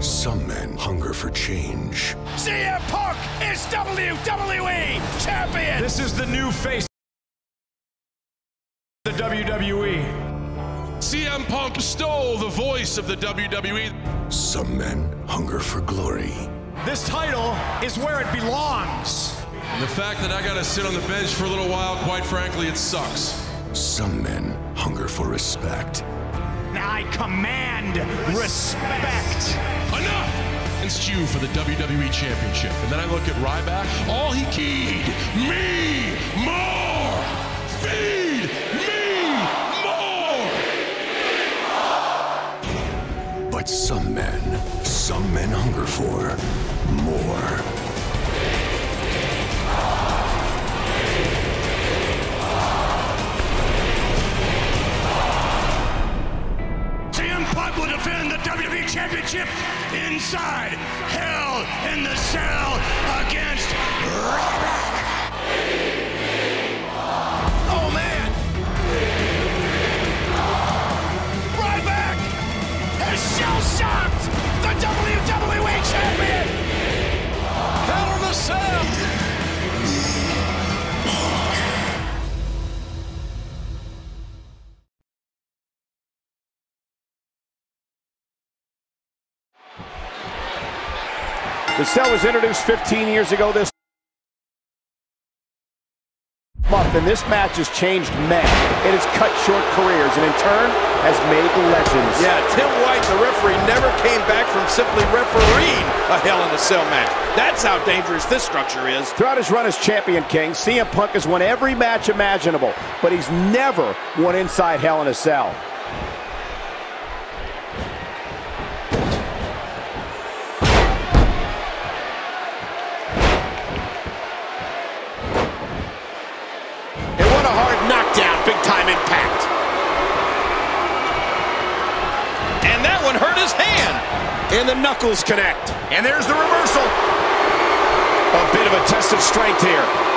Some men hunger for change. CM Punk is WWE Champion! This is the new face of the WWE. CM Punk stole the voice of the WWE. Some men hunger for glory. This title is where it belongs. And the fact that I gotta sit on the bench for a little while, quite frankly, it sucks. Some men hunger for respect. I command respect. Enough! It's you for the WWE Championship. And then I look at Ryback. All he keyed me more. Feed me more. But some men, some men hunger for more. Defend the WWE Championship inside Hell in the Cell against Ryback. The cell was introduced 15 years ago this month, and this match has changed men. It has cut short careers, and in turn, has made legends. Yeah, Tim White, the referee, never came back from simply refereeing a Hell in a Cell match. That's how dangerous this structure is. Throughout his run as champion, King, CM Punk has won every match imaginable, but he's never won inside Hell in a Cell. And the knuckles connect. And there's the reversal. A bit of a test of strength here.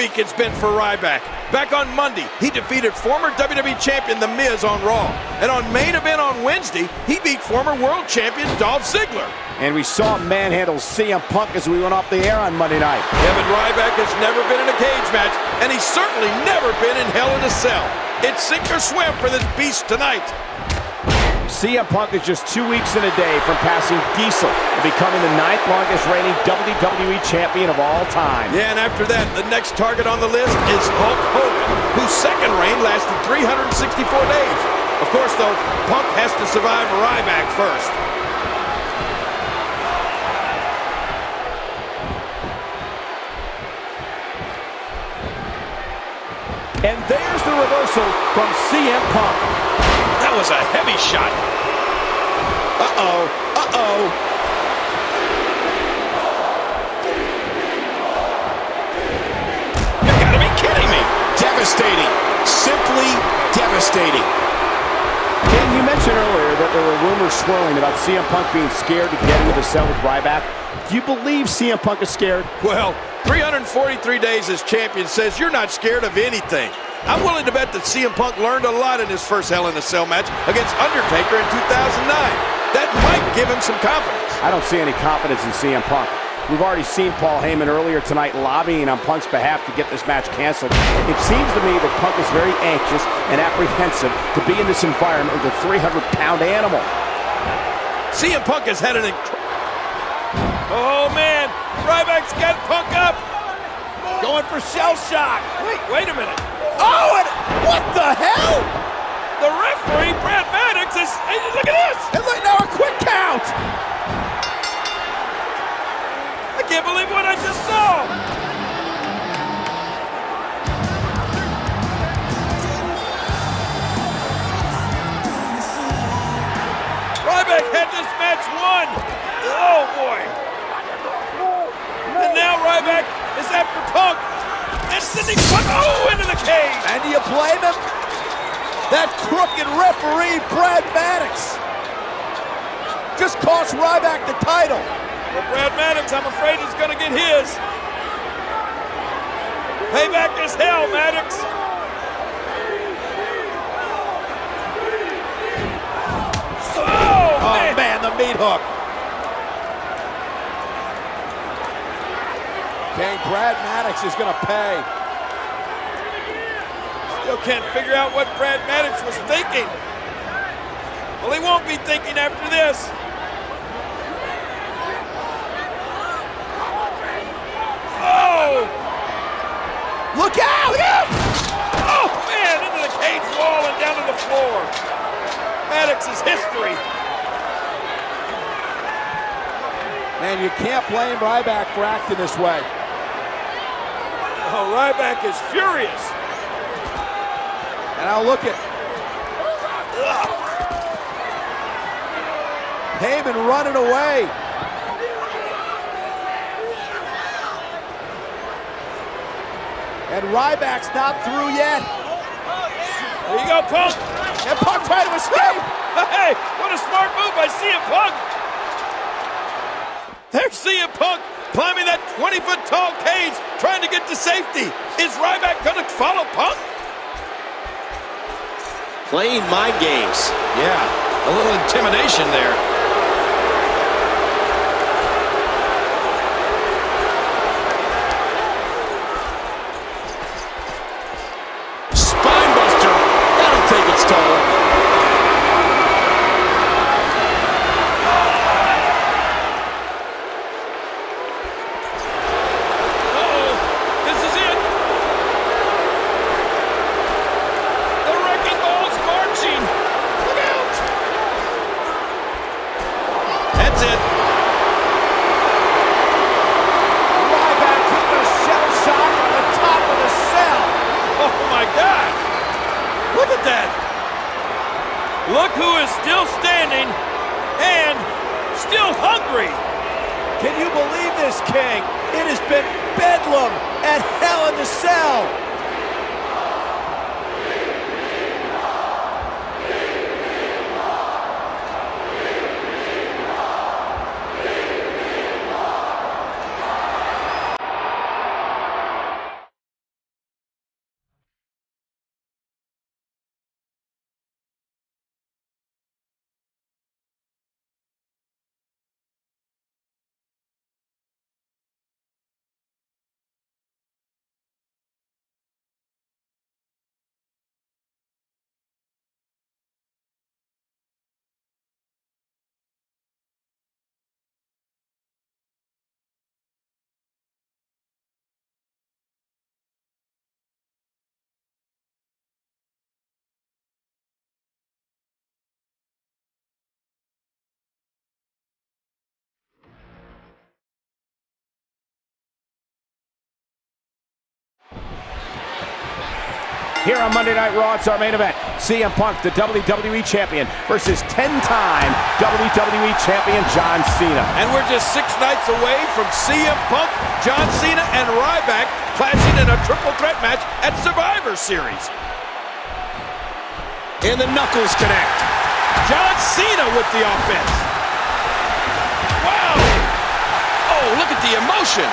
Week it's been for Ryback. Back on Monday, he defeated former WWE Champion The Miz on Raw. And on main event on Wednesday, he beat former World Champion Dolph Ziggler. And we saw him manhandle CM Punk as we went off the air on Monday night. Kevin Ryback has never been in a cage match, and he's certainly never been in Hell in a Cell. It's sink or swim for this beast tonight. CM Punk is just two weeks and a day from passing Diesel and becoming the ninth longest reigning WWE champion of all time. Yeah, and after that, the next target on the list is Hulk Hogan, whose second reign lasted 364 days. Of course, though, Punk has to survive Ryback first. And there's the reversal from CM Punk. That was a heavy shot. Uh-oh, uh-oh. You gotta be kidding me. Devastating. Simply devastating. King, you mentioned earlier that there were rumors swirling about CM Punk being scared to get into the cell with Ryback. Do you believe CM Punk is scared? Well, 343 days as champion says you're not scared of anything. I'm willing to bet that CM Punk learned a lot in his first Hell in a Cell match against Undertaker in 2009. That might give him some confidence. I don't see any confidence in CM Punk. We've already seen Paul Heyman earlier tonight lobbying on Punk's behalf to get this match canceled. It seems to me that Punk is very anxious and apprehensive to be in this environment with a 300-pound animal. CM Punk has had an incredible... Oh, man. Ryback's got Punk up. Going for shell shock. Wait, wait a minute. Oh, and what the hell? The referee, Brad Maddox, is... Look at this. And look now, a quick count. I can't believe what I just saw. Ryback had this match won. Oh, boy. Now Ryback is after Punk. And Sidney Punk, oh, into the cage. And do you blame him? That crooked referee, Brad Maddox, just cost Ryback the title. Well, Brad Maddox, I'm afraid, is going to get his. Payback is hell, Maddox. Oh, Oh, man. man, the meat hook. King Brad Maddox is going to pay. Still can't figure out what Brad Maddox was thinking. Well, he won't be thinking after this. Oh! Look out! Oh, man, into the cage wall and down to the floor. Maddox is history. Man, you can't blame Ryback for acting this way. Oh, Ryback is furious. And now look at Heyman running away. And Ryback's not through yet. There you go, Punk. And Punk trying to escape. Hey, what a smart move by CM Punk. There's CM Punk climbing that 20-foot tall cage, trying to get to safety. Is Ryback going to follow Punk? Playing mind games. Yeah, a little intimidation there. Spinebuster. That'll take its toll. Uh-oh, this is it. The wrecking ball's marching. Look out. That's it. Ryback putting a shell shock on the top of the cell. Oh my God! Look at that! Look who is still standing and still hungry. Can you believe this, King? It has been bedlam at Hell in the Cell. Here on Monday Night Raw, it's our main event. CM Punk, the WWE Champion, versus 10-time WWE Champion John Cena. And we're just six nights away from CM Punk, John Cena, and Ryback clashing in a triple threat match at Survivor Series. And the knuckles connect. John Cena with the offense. Wow. Oh, look at the emotion.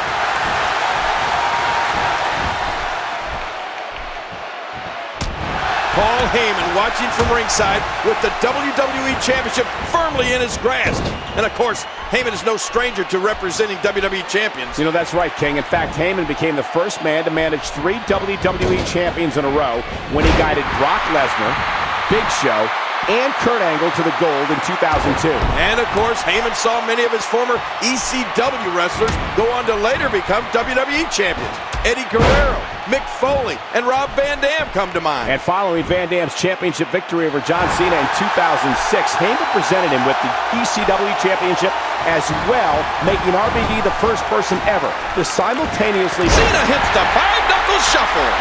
Paul Heyman watching from ringside with the WWE Championship firmly in his grasp. And of course, Heyman is no stranger to representing WWE champions. You know, that's right, King. In fact, Heyman became the first man to manage three WWE champions in a row when he guided Brock Lesnar, Big Show, and Kurt Angle to the gold in 2002. And of course, Heyman saw many of his former ECW wrestlers go on to later become WWE champions. Eddie Guerrero, Mick Foley, and Rob Van Dam come to mind. And following Van Dam's championship victory over John Cena in 2006, Heyman presented him with the ECW championship as well, making RVD the first person ever to simultaneously... Cena hits the five-knuckle shuffle.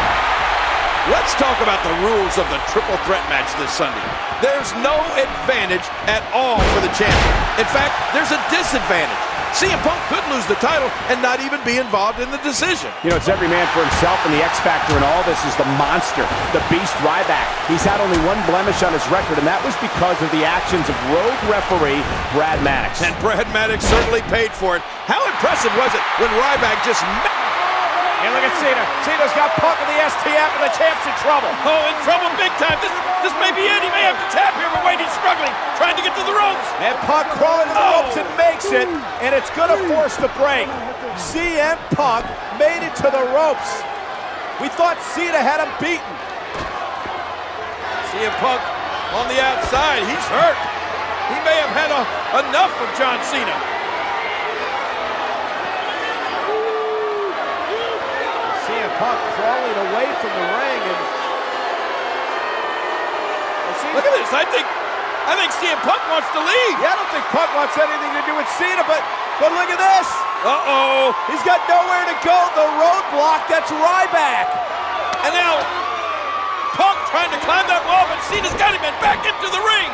Let's talk about the rules of the triple threat match this Sunday. There's no advantage at all for the champion. In fact, there's a disadvantage. CM Punk could lose the title and not even be involved in the decision. You know, it's every man for himself, and the X factor in all this is the monster, the beast Ryback. He's had only one blemish on his record, and that was because of the actions of rogue referee Brad Maddox. And Brad Maddox certainly paid for it. How impressive was it when Ryback just... And look at Cena. Cena's got Punk in the STF, and the champ's in trouble. Oh, in trouble big time. This, this may be it. He may have to tap here, but wait, he's struggling, trying to get to the ropes. And Punk crawling to the Oh. ropes and oh. makes it, and it's going to force the break. CM Punk made it to the ropes. We thought Cena had him beaten. CM Punk on the outside. He's hurt. He may have had a, enough of John Cena. CM Punk crawling away from the ring, and Look at this. I think I think CM Punk wants to leave. Yeah, I don't think Punk wants anything to do with Cena, but but look at this. Uh-oh. He's got nowhere to go. The roadblock, that's Ryback. And now Punk trying to climb that wall, but Cena's got him and back into the ring.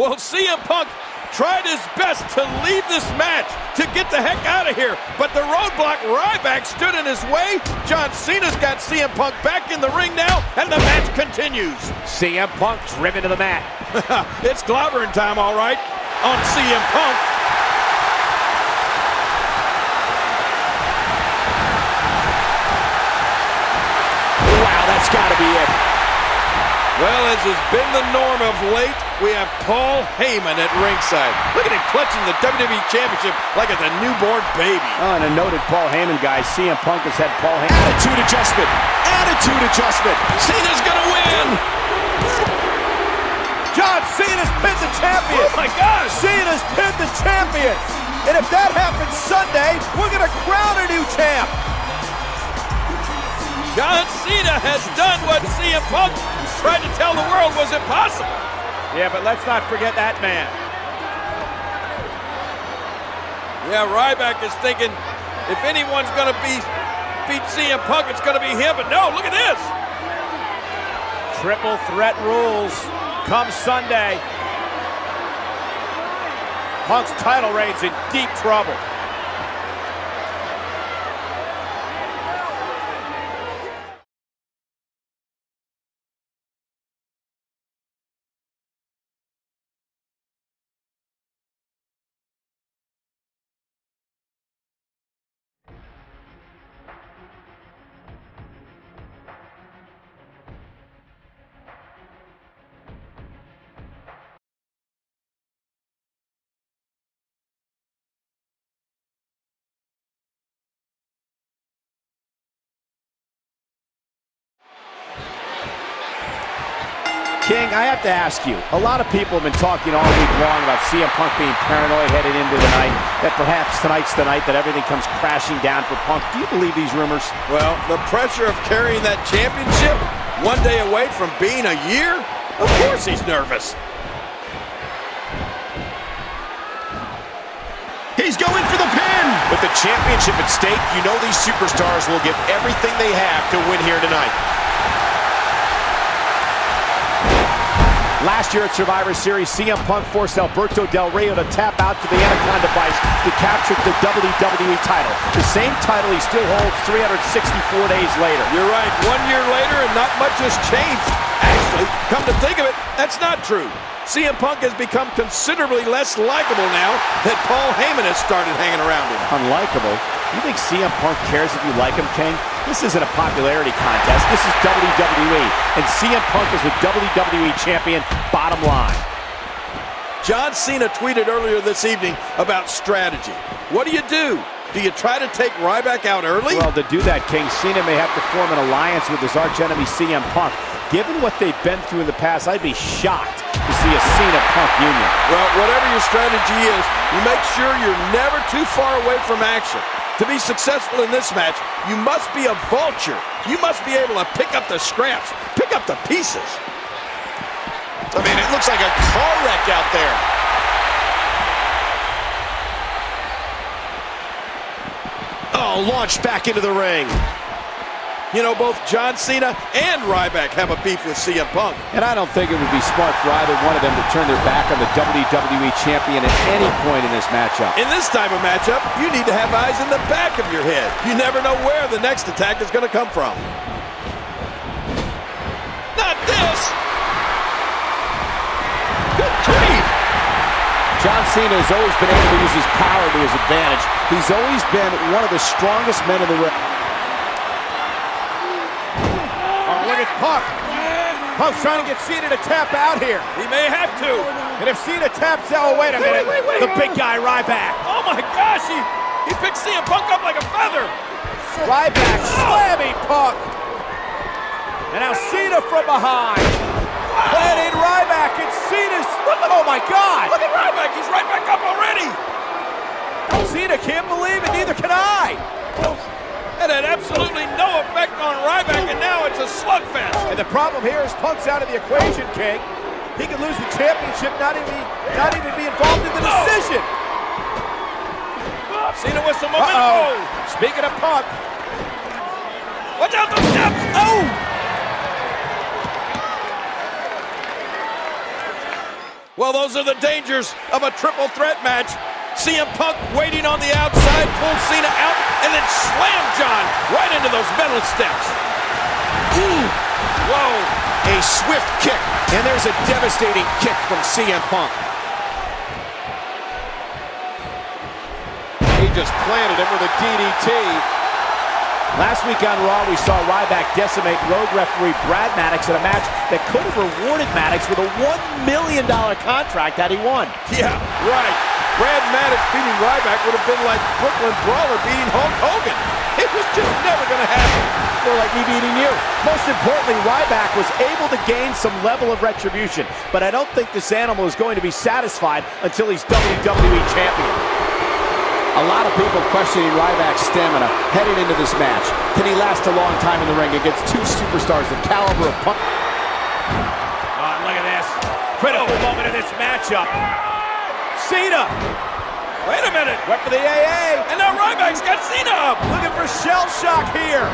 Well, CM Punk tried his best to leave this match to get the heck out of here, but the roadblock Ryback stood in his way. John Cena's got CM Punk back in the ring now, and the match continues. CM Punk driven to the mat. it's clobbering time, all right, on CM Punk. Wow, that's got to be it. Well, as has been the norm of late, we have Paul Heyman at ringside. Look at him clutching the WWE Championship like it's a newborn baby. Oh, and a noted Paul Heyman guy. CM Punk has had Paul Heyman. Attitude adjustment. Attitude adjustment. Cena's gonna win! John Cena's pinned the champion. Oh my gosh! Cena's pinned the champion. And if that happens Sunday, we're going to crown a new champ. John Cena has done what CM Punk tried to tell the world was impossible. Yeah, but let's not forget that man. Yeah, Ryback is thinking if anyone's gonna be beat CM Punk, it's gonna be him. But no, look at this. Triple threat rules come Sunday. Punk's title reign's in deep trouble. King, I have to ask you, a lot of people have been talking all week long about CM Punk being paranoid headed into the night, that perhaps tonight's the night that everything comes crashing down for Punk. Do you believe these rumors? Well, the pressure of carrying that championship one day away from being a year? Of course he's nervous. He's going for the pin. With the championship at stake, you know these superstars will give everything they have to win here tonight. Last year at Survivor Series, CM Punk forced Alberto Del Rio to tap out to the Anaconda Vise to capture the WWE title. The same title he still holds 364 days later. You're right. One year later, and not much has changed. Actually, come to think of it, that's not true. CM Punk has become considerably less likable now that Paul Heyman has started hanging around him. Unlikable? You think CM Punk cares if you like him, King? This isn't a popularity contest. This is WWE. And CM Punk is the WWE Champion, bottom line. John Cena tweeted earlier this evening about strategy. What do you do? Do you try to take Ryback out early? Well, to do that, King, Cena may have to form an alliance with his archenemy CM Punk. Given what they've been through in the past, I'd be shocked to see a Cena-Punk union. Well, whatever your strategy is, you make sure you're never too far away from action. To be successful in this match, you must be a vulture. You must be able to pick up the scraps, pick up the pieces. I mean, it looks like a car wreck out there. Oh, launched back into the ring. You know, both John Cena and Ryback have a beef with CM Punk. And I don't think it would be smart for either one of them to turn their back on the WWE Champion at any point in this matchup. In this type of matchup, you need to have eyes in the back of your head. You never know where the next attack is going to come from. Not this! Good grief! John Cena has always been able to use his power to his advantage. He's always been one of the strongest men in the ring. Oh, Punk. Punk's trying to get Cena to tap out here. He may have to. And if Cena taps out, oh, wait a minute. wait, wait. The big guy, Ryback. Oh my gosh, he, he picked CM Punk up like a feather. Ryback slamming Punk. And now Cena from behind. Planting Ryback and Cena's. Oh my God. Look at Ryback, he's right back up already. Cena can't believe it, neither can I. That had absolutely no effect on Ryback, and now it's a slugfest. And the problem here is Punk's out of the equation, King. He could lose the championship, not even, not even be involved in the No. decision. Cena with some momentum. Uh-oh. Speaking of Punk, Watch out those steps. oh! Well, those are the dangers of a triple threat match. CM Punk waiting on the outside, pulls Cena out, and then slam John right into those metal steps. Ooh. Whoa. A swift kick, and there's a devastating kick from CM Punk. He just planted him with a DDT. Last week on Raw, we saw Ryback decimate road referee Brad Maddox in a match that could have rewarded Maddox with a $1 million contract had he won. Yeah, right. Brad Maddox beating Ryback would have been like Brooklyn Brawler beating Hulk Hogan. It was just never going to happen. More like me beating you. Most importantly, Ryback was able to gain some level of retribution, but I don't think this animal is going to be satisfied until he's WWE Champion. A lot of people questioning Ryback's stamina heading into this match. Can he last a long time in the ring against two superstars the caliber of Punk? Oh, look at this. Critical moment in this matchup. Cena Wait a minute. went for the AA. And now Ryback's got Cena up. Looking for shell shock here.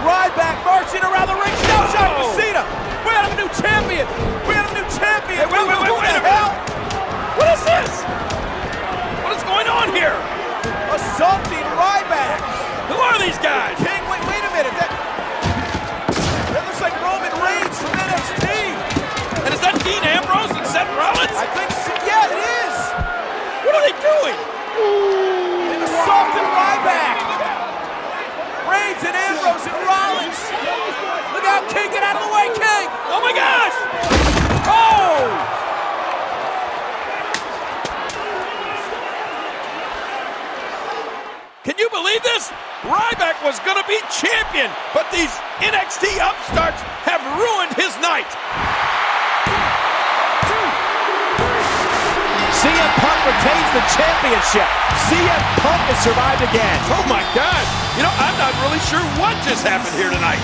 Ryback marching around the ring. Shell shock to Oh. Cena. We have a new champion. We have a new champion. Hey, wait, wait, wait, What wait minute. hell? What is this? What is going on here? Assaulting Ryback. Who are these guys? Doing? They've assaulted Ryback. Reigns and Ambrose and Rollins. Look out, King. Get out of the way, King. Oh my gosh! Oh! Can you believe this? Ryback was going to be champion, but these NXT upstarts have ruined his night. Retains the championship. CM Punk has survived again. Oh my God. You know, I'm not really sure what just happened here tonight.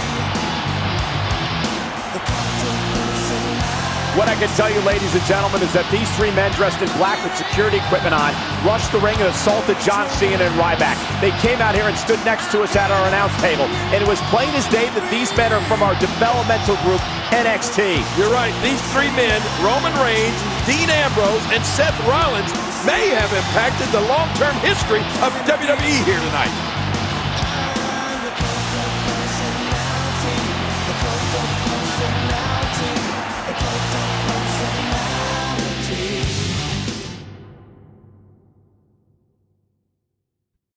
What I can tell you, ladies and gentlemen, is that these three men dressed in black with security equipment on rushed the ring and assaulted John Cena and Ryback. They came out here and stood next to us at our announce table, and it was plain as day that these men are from our developmental group, NXT. You're right. These three men, Roman Reigns, Dean Ambrose, and Seth Rollins, may have impacted the long-term history of WWE here tonight.